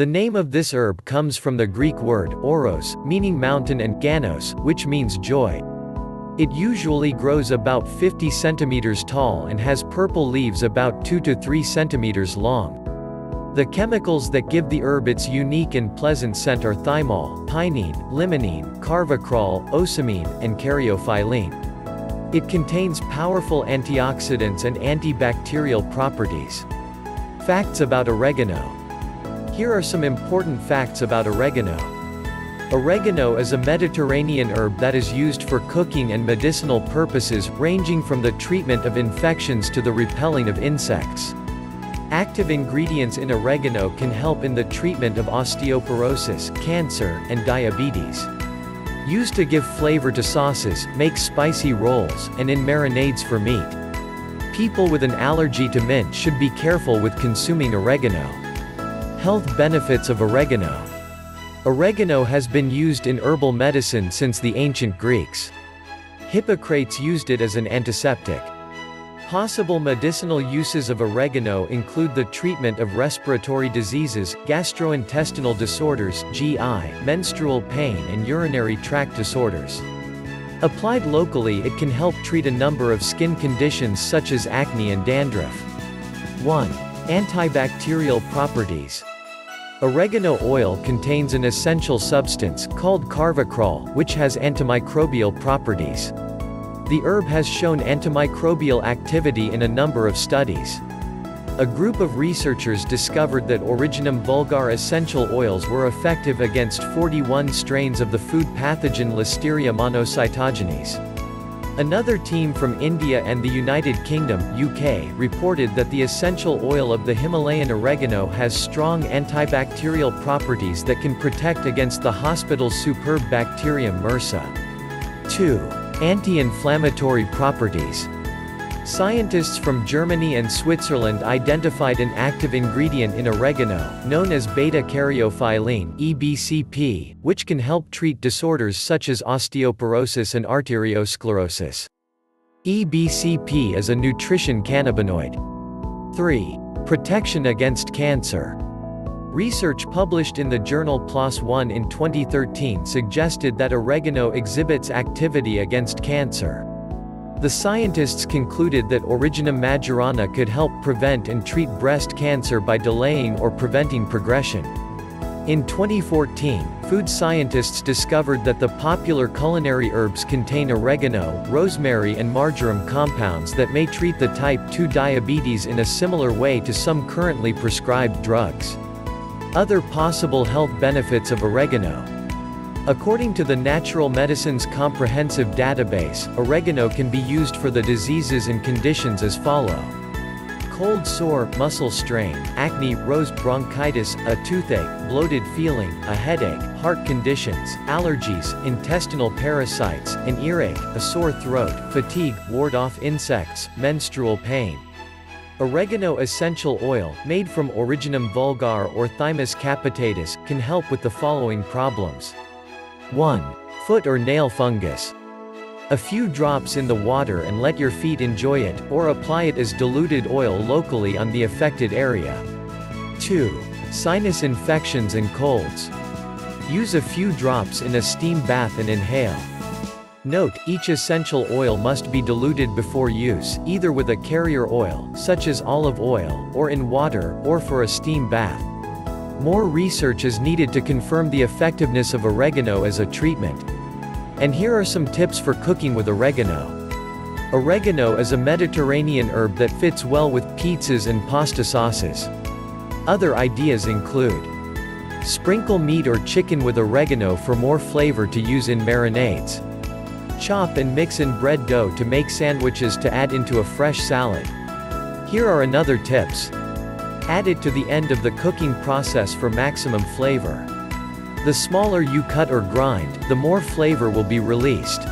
The name of this herb comes from the Greek word, oros, meaning mountain and ganos, which means joy. It usually grows about 50 centimeters tall and has purple leaves about 2 to 3 centimeters long. The chemicals that give the herb its unique and pleasant scent are thymol, pinene, limonene, carvacrol, ocimene, and caryophyllene. It contains powerful antioxidants and antibacterial properties. Facts about oregano. Here are some important facts about oregano. Oregano is a Mediterranean herb that is used for cooking and medicinal purposes, ranging from the treatment of infections to the repelling of insects. Active ingredients in oregano can help in the treatment of osteoporosis, cancer, and diabetes. Used to give flavor to sauces, make spicy rolls, and in marinades for meat. People with an allergy to mint should be careful with consuming oregano. Health benefits of oregano. Oregano has been used in herbal medicine since the ancient Greeks. Hippocrates used it as an antiseptic. Possible medicinal uses of oregano include the treatment of respiratory diseases, gastrointestinal disorders, GI, menstrual pain and urinary tract disorders. Applied locally it can help treat a number of skin conditions such as acne and dandruff. 1. Antibacterial properties. Oregano oil contains an essential substance, called carvacrol, which has antimicrobial properties. The herb has shown antimicrobial activity in a number of studies. A group of researchers discovered that Origanum vulgare essential oils were effective against 41 strains of the food pathogen Listeria monocytogenes. Another team from India and the United Kingdom UK, reported that the essential oil of the Himalayan oregano has strong antibacterial properties that can protect against the hospital's superb bacterium MRSA. 2. Anti-inflammatory properties. Scientists from Germany and Switzerland identified an active ingredient in oregano, known as beta-caryophyllene (EBCP), which can help treat disorders such as osteoporosis and arteriosclerosis. EBCP is a nutrition cannabinoid. 3. Protection against cancer. Research published in the journal PLOS One in 2013 suggested that oregano exhibits activity against cancer. The scientists concluded that Origanum majorana could help prevent and treat breast cancer by delaying or preventing progression. In 2014, food scientists discovered that the popular culinary herbs contain oregano, rosemary and marjoram compounds that may treat the type 2 diabetes in a similar way to some currently prescribed drugs. Other possible health benefits of oregano. According to the Natural Medicines Comprehensive Database, oregano can be used for the diseases and conditions as follow. Cold sore, muscle strain, acne, rose, bronchitis, a toothache, bloated feeling, a headache, heart conditions, allergies, intestinal parasites, an earache, a sore throat, fatigue, ward off insects, menstrual pain. Oregano essential oil, made from Origanum vulgare or Thymus capitatus, can help with the following problems. 1. Foot or nail fungus. A few drops in the water and let your feet enjoy it, or apply it as diluted oil locally on the affected area. 2. Sinus infections and colds. Use a few drops in a steam bath and inhale. Note, each essential oil must be diluted before use, either with a carrier oil, such as olive oil, or in water, or for a steam bath. More research is needed to confirm the effectiveness of oregano as a treatment. And here are some tips for cooking with oregano. Oregano is a Mediterranean herb that fits well with pizzas and pasta sauces. Other ideas include Sprinkle meat or chicken with oregano for more flavor to use in marinades. Chop and mix in bread dough to make sandwiches to add into a fresh salad. Here are another tips. Add it to the end of the cooking process for maximum flavor. The smaller you cut or grind, the more flavor will be released.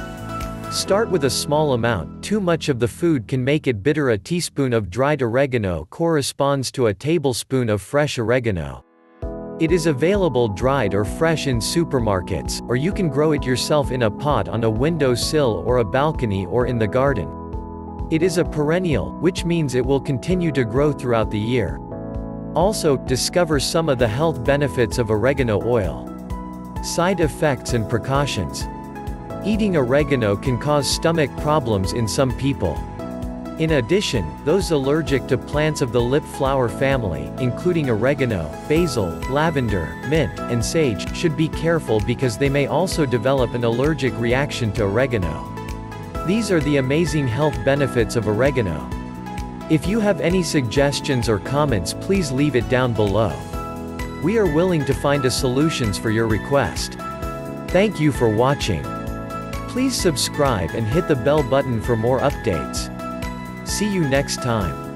Start with a small amount, too much of the food can make it bitter a teaspoon of dried oregano corresponds to a tablespoon of fresh oregano. It is available dried or fresh in supermarkets, or you can grow it yourself in a pot on a window sill or a balcony or in the garden. It is a perennial, which means it will continue to grow throughout the year. Also, discover some of the health benefits of oregano oil. Side effects and precautions. Eating oregano can cause stomach problems in some people. In addition, those allergic to plants of the lip flower family, including oregano, basil, lavender, mint, and sage, should be careful because they may also develop an allergic reaction to oregano. These are the amazing health benefits of oregano. If you have any suggestions or comments please leave it down below. We are willing to find a solutions for your request. Thank you for watching. Please subscribe and hit the bell button for more updates. See you next time.